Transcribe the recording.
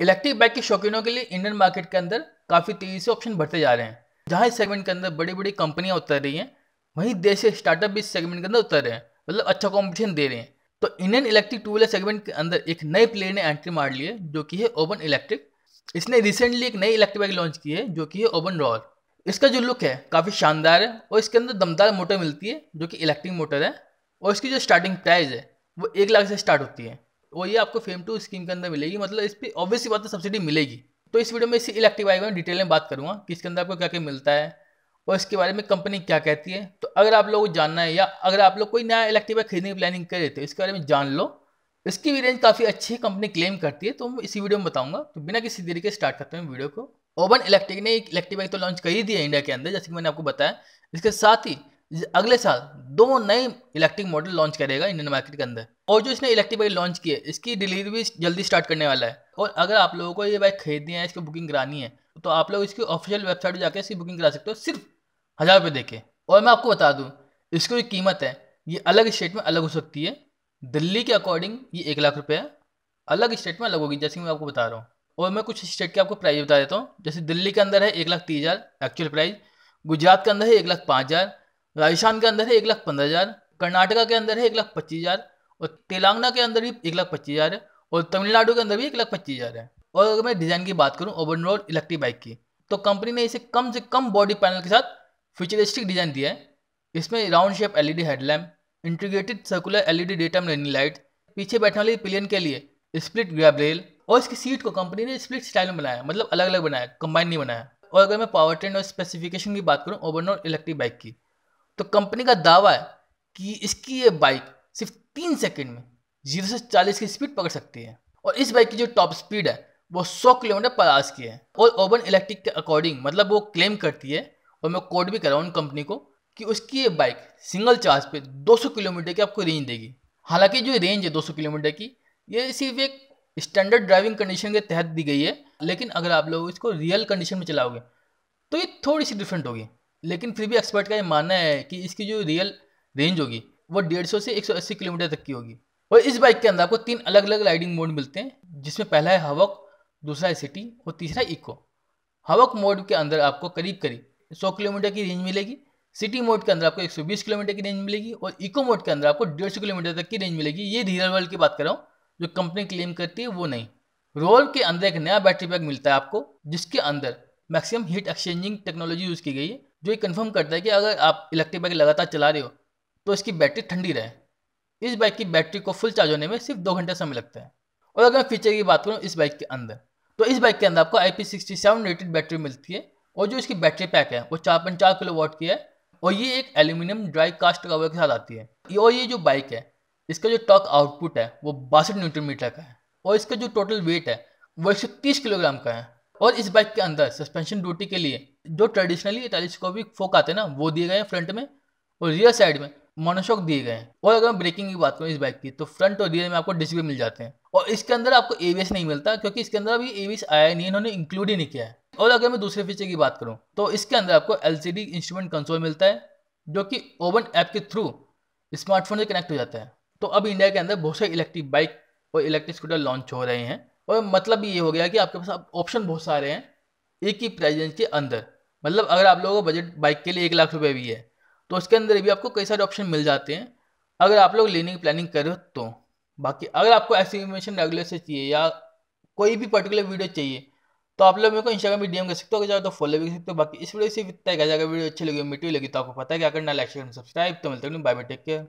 Electric bike के शौकीनों के लिए इंडियन मार्केट के अंदर काफ़ी तेज़ी से ऑप्शन बढ़ते जा रहे हैं। जहाँ इस सेगमेंट के अंदर बड़ी बड़ी कंपनियाँ उतर रही हैं, वहीं देश से स्टार्टअप भी इस सेगमेंट के अंदर उतर रहे हैं मतलब अच्छा कॉम्पिटिशन दे रहे हैं। तो Indian electric two wheeler segment के अंदर एक नए प्लेयर ने एंट्री मार ली है, जो कि है ओबन इलेक्ट्रिक इसने रिसेंटली एक नई इलेक्ट्रिक बाइक लॉन्च की है, जो कि है ओबन रॉर इसका जो लुक है, काफ़ी शानदार है और इसके अंदर दमदार मोटर मिलती है, जो कि इलेक्ट्रिक मोटर है। और इसकी जो स्टार्टिंग प्राइस है, वो एक लाख से स्टार्ट होती है। वो ये आपको फेम टू स्कीम के अंदर मिलेगी। मतलब इस पर ऑब्वियसली बात है सब्सिडी मिलेगी। तो इस वीडियो में इसी इलेक्ट्रिक बाइक में डिटेल में बात करूँगा, कि इसके अंदर आपको क्या क्या मिलता है और इसके बारे में कंपनी क्या कहती है। तो अगर आप लोगों को जानना है या अगर आप लोग कोई नया बाइक खरीदने की प्लानिंग करे तो इसके बारे में जान लो। इसकी भी रेंज काफ़ी अच्छी है कंपनी क्लेम करती है तो मैं इसी वीडियो में बताऊँगा। तो बिना किसी देरी के स्टार्ट करते हैं वीडियो को। ओवन इलेक्ट्रिक ने एक इलेक्ट्रिक बाइक तो लॉन्च कर ही दी है इंडिया के अंदर, जैसे कि मैंने आपको बताया। इसके साथ ही अगले साल दो नए इलेक्ट्रिक मॉडल लॉन्च करेगा इंडियन मार्केट के अंदर। और जो इसने इलेक्ट्रिक बाइक लॉन्च की है, इसकी डिलीवरी भी जल्दी स्टार्ट करने वाला है। और अगर आप लोगों को ये बाइक खरीदनी है, इसकी बुकिंग करानी है तो आप लोग इसकी ऑफिशियल वेबसाइट पर जाकर इसकी बुकिंग करा सकते हो सिर्फ़ हज़ार रुपये देके। और मैं आपको बता दूँ, इसकी जो कीमत है, ये अलग स्टेट में अलग हो सकती है। दिल्ली के अकॉर्डिंग ये एक लाख रुपये है। अलग स्टेट में अलग होगी, जैसे मैं आपको बता रहा हूँ। और मैं कुछ स्टेट के आपको प्राइस बता देता हूँ। जैसे दिल्ली के अंदर है एक लाख तीस हज़ार एक्चुअल प्राइस गुजरात के अंदर है एक लाख पाँच हज़ार। राजस्थान के अंदर है एक लाख पंद्रह हज़ार, कर्नाटका के अंदर है एक लाख पच्चीस हज़ार, और तेलंगाना के अंदर भी एक लाख पच्चीस हज़ार है, और तमिलनाडु के अंदर भी एक लाख पच्चीस हज़ार है। और अगर मैं डिज़ाइन की बात करूँ रोड इलेक्ट्रिक बाइक की तो कंपनी ने इसे कम से कम बॉडी पैनल के साथ फ्यूचरिस्टिक डिज़ाइन दिया है। इसमें round shape LED headlamp integrated circular LED daytime running light पीछे बैठने वाले पिलियन के लिए स्प्लिट ग्रैब रेल और इसकी सीट को कंपनी ने स्प्लिट स्टाइल में बनाया मतलब अलग अलग बनाया कंबाइन नहीं बनाया। और अगर मैं पावर ट्रेन और स्पेसिफिकेशन की बात करूँ ओवरनोर इलेक्ट्रिक बाइक की तो कंपनी का दावा है कि इसकी ये बाइक सिर्फ़ तीन सेकंड में ज़ीरो से चालीस की स्पीड पकड़ सकती है। और इस बाइक की जो टॉप स्पीड है, वो सौ किलोमीटर पर आवर्स की है। और ओबन इलेक्ट्रिक के अकॉर्डिंग मतलब वो क्लेम करती है, और मैं कोड भी कर रहा हूँ उन कंपनी को, कि उसकी ये बाइक सिंगल चार्ज पे 200 किलोमीटर की आपको रेंज देगी। हालाँकि जो रेंज है 200 किलोमीटर की, ये सिर्फ़ एक स्टैंडर्ड ड्राइविंग कंडीशन के तहत दी गई है, लेकिन अगर आप लोग इसको रियल कंडीशन में चलाओगे तो ये थोड़ी सी डिफरेंट होगी। लेकिन फिर भी एक्सपर्ट का ये मानना है कि इसकी जो रियल रेंज होगी, वो डेढ़ सौ से एक सौ अस्सी किलोमीटर तक की होगी। और इस बाइक के अंदर आपको तीन अलग अलग राइडिंग मोड मिलते हैं, जिसमें पहला है हवक दूसरा है सिटी और तीसरा इको हवक मोड के अंदर आपको करीब करीब सौ किलोमीटर की रेंज मिलेगी सिटी मोड के अंदर आपको 120 किलोमीटर की रेंज मिलेगी और इको मोड के अंदर आपको डेढ़ सौ किलोमीटर तक की रेंज मिलेगी। ये रियल वर्ल्ड की बात कर रहा हूँ, जो कंपनी क्लेम करती है वो नहीं। रोल के अंदर एक नया बैटरी पैक मिलता है आपको, जिसके अंदर maximum heat exchanging technology use की गई है। जो ये कन्फर्म करता है कि अगर आप इलेक्ट्रिक बाइक लगातार चला रहे हो तो इसकी बैटरी ठंडी रहे। इस बाइक की बैटरी को फुल चार्ज होने में सिर्फ़ दो घंटे समय लगता है। और अगर मैं फीचर की बात करूँ, इस बाइक के अंदर तो इस बाइक के अंदर आपको आई पी रेटेड बैटरी मिलती है। और जो इसकी बैटरी पैक है, वो चार पॉइंट चार किलो वॉट की है। और ये एक एल्यूमिनियम ड्राई कास्ट कवर के साथ आती है। और ये जो बाइक है, इसका जो टॉक आउटपुट है, वो बासठ न्यूटन मीटर का है। और इसका जो टोटल वेट है, वो एक किलोग्राम का है। और इस बाइक के अंदर सस्पेंशन ड्यूटी के लिए जो ट्रेडिशनली टेलीस्कोपिक फोक आते हैं ना, वो दिए गए हैं फ्रंट में और रियर साइड में मोनोशॉक दिए गए हैं। और अगर मैं ब्रेकिंग की बात करूँ इस बाइक की तो फ्रंट और रियर में आपको डिस्क भी मिल जाते हैं। और इसके अंदर आपको एवीएस नहीं मिलता, क्योंकि इसके अंदर अभी एवीएस आया नहीं, इन्होंने इंक्लूड ही नहीं किया है। और अगर मैं दूसरे फीचर की बात करूँ तो इसके अंदर आपको एलसीडी इंस्ट्रूमेंट कंसोल मिलता है, जो कि ओवन ऐप के थ्रू स्मार्टफ़ोन से कनेक्ट हो जाता है। तो अब इंडिया के अंदर बहुत सारे इलेक्ट्रिक बाइक और इलेक्ट्रिक स्कूटर लॉन्च हो रहे हैं। और मतलब ये हो गया कि आपके पास ऑप्शन बहुत सारे हैं, एक ही प्राइस रेंज के अंदर। मतलब अगर आप लोगों को बजट बाइक के लिए एक लाख रुपये भी है तो उसके अंदर भी आपको कई सारे ऑप्शन मिल जाते हैं। अगर आप लोग लेने की प्लानिंग कर रहे हो तो। बाकी अगर आपको ऐसी इन्फॉर्मेशन रेगुलर से चाहिए या कोई भी पर्टिकुलर वीडियो चाहिए तो आप लोग मेरे को इंस्टाग्राम में डीएम कर सकते हो, अगर तो फॉलो भी कर सकते हो। बाकी इस वीडियो से इतना ही। वीडियो अच्छी लगी, मीठी लगी तो आपको पता है क्या करना लाइक शेयर सब्सक्राइब तो मिलते हैं बाय बाय टेक केयर